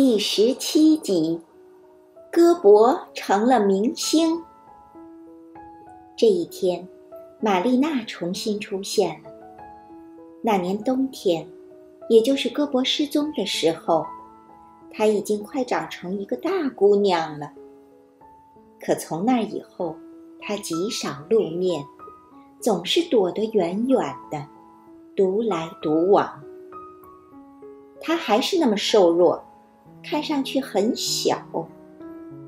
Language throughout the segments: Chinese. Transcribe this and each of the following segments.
第十七集，戈博成了明星。这一天，玛丽娜重新出现了。那年冬天，也就是戈博失踪的时候，她已经快长成一个大姑娘了。可从那以后，她极少露面，总是躲得远远的，独来独往。她还是那么瘦弱，看上去很小，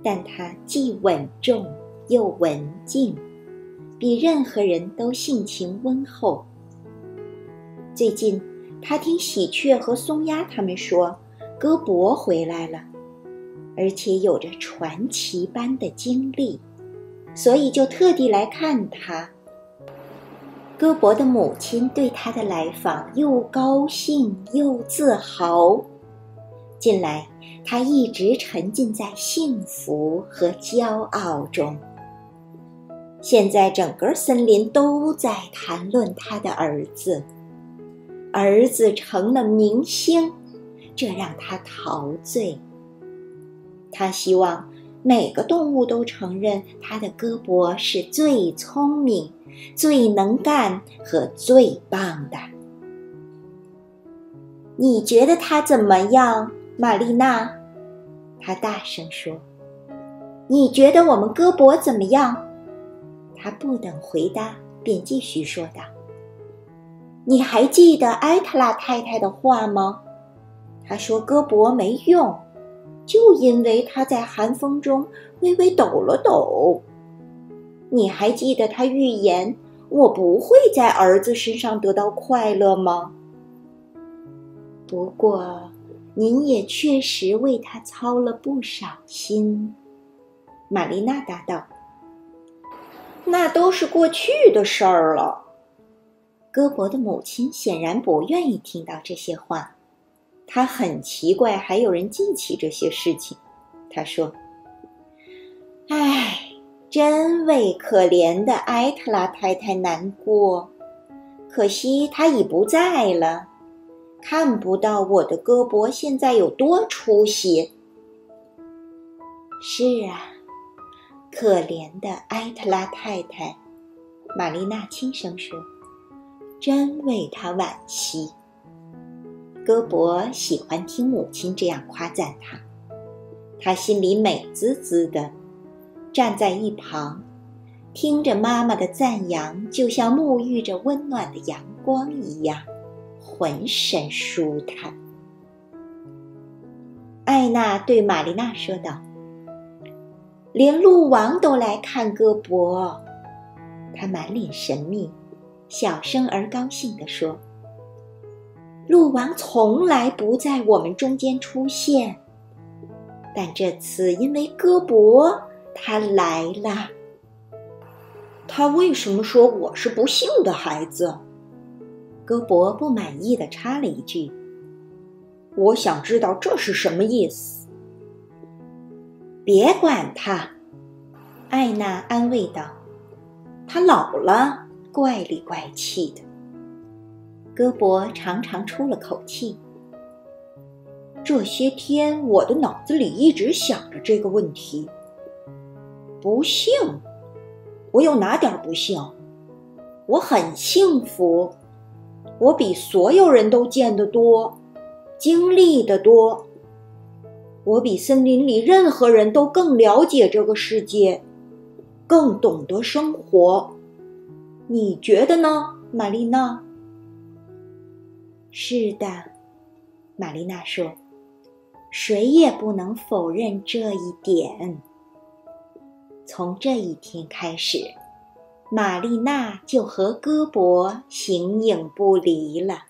但它既稳重又文静，比任何人都性情温厚。最近，他听喜鹊和松鸦他们说，戈伯回来了，而且有着传奇般的经历，所以就特地来看他。戈伯的母亲对他的来访又高兴又自豪。近来，他一直沉浸在幸福和骄傲中。现在，整个森林都在谈论他的儿子。儿子成了明星，这让他陶醉。他希望每个动物都承认他的胳膊是最聪明。最能干和最棒的，你觉得他怎么样，玛丽娜？他大声说：“你觉得我们戈伯怎么样？”他不等回答，便继续说道：“你还记得埃特拉太太的话吗？她说戈伯没用，就因为他在寒风中微微抖了抖。”你还记得他预言我不会在儿子身上得到快乐吗？不过，您也确实为他操了不少心。”玛丽娜答道。“那都是过去的事儿了。”戈伯的母亲显然不愿意听到这些话，她很奇怪还有人记起这些事情。她说：“唉。”真为可怜的埃特拉太太难过，可惜她已不在了，看不到我的胳膊现在有多出息。是啊，可怜的埃特拉太太，玛丽娜轻声说：“真为她惋惜。”戈伯喜欢听母亲这样夸赞他，他心里美滋滋的。站在一旁，听着妈妈的赞扬，就像沐浴着温暖的阳光一样，浑身舒坦。艾娜对玛丽娜说道：“连鹿王都来看戈博。”他满脸神秘，小声而高兴地说：“鹿王从来不在我们中间出现，但这次因为戈博。”他来了。他为什么说我是不幸的孩子？戈伯不满意的插了一句：“我想知道这是什么意思。”别管他，艾娜安慰道：“他老了，怪里怪气的。”戈伯长长出了口气。这些天，我的脑子里一直想着这个问题。不幸，我有哪点不幸？我很幸福，我比所有人都见得多，经历的多。我比森林里任何人都更了解这个世界，更懂得生活。你觉得呢，玛丽娜？是的，玛丽娜说，谁也不能否认这一点。从这一天开始，玛丽娜就和戈伯形影不离了。